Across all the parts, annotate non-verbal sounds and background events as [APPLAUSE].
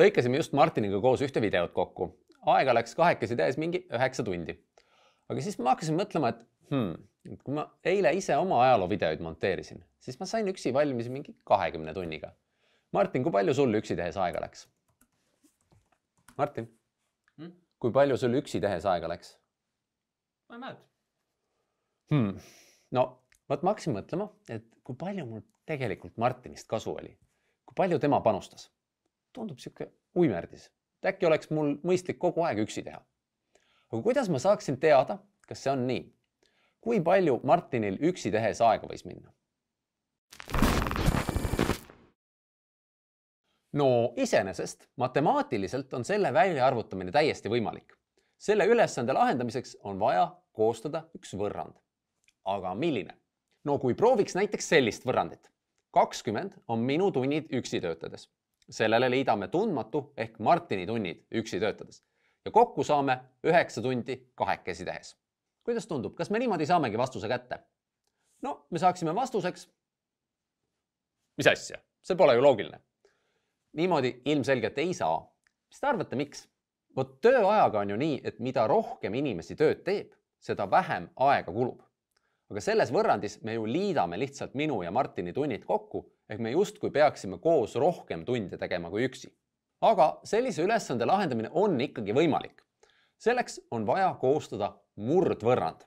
lõikasime just Martiniga koos ühte videot kokku. aega läks kahekesi täis mingi üheksa tundi. aga siis ma hakkasin mõtlema, et hmm, kui ma eile ise oma ajaloovideoid monteerisin, siis ma sain üksi valmis mingi kahekümne tunniga. Martin, kui palju sul üksi tehes aega läks? Martin Hmm? kui palju sul üksi tehes aega läks ma ei mäleta. hmm.? no vot ma hakkasin mõtlema, et kui palju mul tegelikult Martinist kasu oli, kui palju tema panustas. Tundub sihuke uimerdis, et äkki oleks mul mõistlik kogu aeg üksi teha. aga kuidas ma saaksin teada, kas see on nii? kui palju Martinil üksi tehes aega võis minna? no iseenesest matemaatiliselt on selle väljaarvutamine täiesti võimalik. selle ülesande lahendamiseks on vaja koostada üks võrrand. aga milline? no kui prooviks näiteks sellist võrrandit. kakskümmend on minu tunnid üksi töötades. Sellele liidame tundmatu ehk Martini tunnid üksi töötades ja kokku saame üheksa tundi kahekesi tehes. kuidas tundub, kas me niimoodi saamegi vastuse kätte? no me saaksime vastuseks. mis asja, see pole ju loogiline niimoodi ilmselgelt ei saa. mis te arvate, miks? vot tööajaga on ju nii, et mida rohkem inimesi tööd teeb, seda vähem aega kulub. Aga selles võrrandis me ju liidame lihtsalt minu ja Martini tunnid kokku, ehk me justkui peaksime koos rohkem tunde tegema kui üksi. aga sellise ülesande lahendamine on ikkagi võimalik. selleks on vaja koostada murdvõrrand.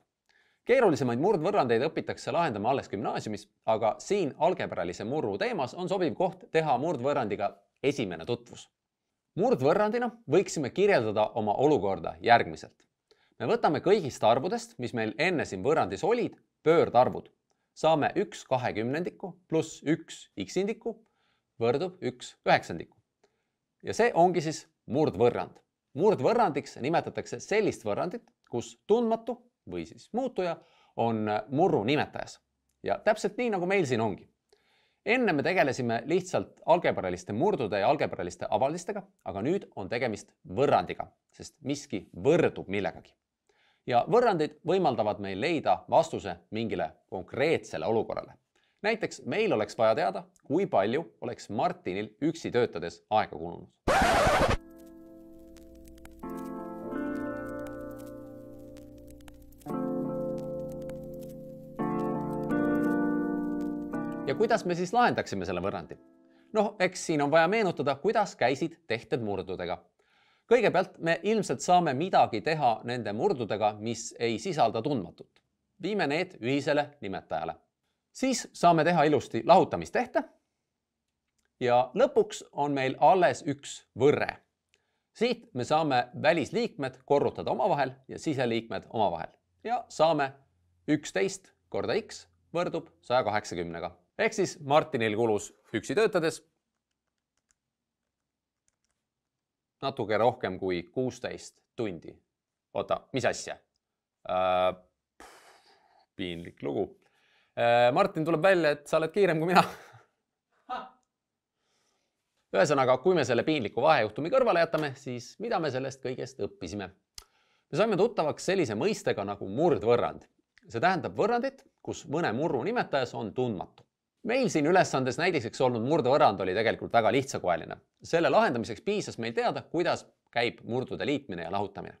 keerulisemaid murdvõrrandeid õpitakse lahendama alles gümnaasiumis, aga siin algebralise murru teemas on sobiv koht teha murdvõrrandiga esimene tutvus. murdvõrrandina võiksime kirjeldada oma olukorda järgmiselt. me võtame kõigist arvudest, mis meil enne siin võrrandis olid, pöördarvud. saame üks kahekümnendiku pluss üks x-indiku võrdub üks üheksandiku. ja see ongi siis murdvõrrand. murdvõrrandiks nimetatakse sellist võrrandit, kus tundmatu või siis muutuja on murru nimetajas. ja täpselt nii, nagu meil siin ongi enne me tegelesime lihtsalt algebraliste murdude ja algebraliste avaldistega, aga nüüd on tegemist võrrandiga, sest miski võrdub millegagi. Ja võrrandid võimaldavad meil leida vastuse mingile konkreetsele olukorrale. näiteks meil oleks vaja teada, kui palju oleks Martinil üksi töötades aega kulunud. ja kuidas me siis lahendaksime selle võrrandi? noh, eks siin on vaja meenutada, kuidas käisid tehted murdudega. Kõigepealt me ilmselt saame midagi teha nende murdudega, mis ei sisalda tundmatut. viime need ühisele nimetajale. siis saame teha ilusti lahutamistehte. ja lõpuks on meil alles üks võrre. siit me saame välisliikmed korrutada omavahel ja siseliikmed omavahel ja saame üksteist korda x võrdub saja kaheksakümnega ehk siis Martinil kulus üksi töötades natuke rohkem kui kuusteist tundi. oota, mis asja äh,? piinlik lugu äh,. Martin, tuleb välja, et sa oled kiirem kui mina. [LAUGHS] ühesõnaga, kui me selle piinliku vahejuhtumi kõrvale jätame, siis mida me sellest kõigest õppisime? me saime tuttavaks sellise mõistega nagu murdvõrrand. see tähendab võrrandit, kus mõne murru nimetajas on tundmatu meil siin ülesandes näidiseks olnud murdvõrrand oli tegelikult väga lihtsakoeline. selle lahendamiseks piisas meil teada, kuidas käib murdude liitmine ja lahutamine.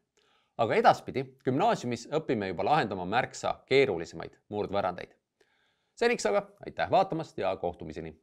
aga edaspidi gümnaasiumis õpime juba lahendama märksa keerulisemaid murdvõrrandeid. seniks aga aitäh vaatamast ja kohtumiseni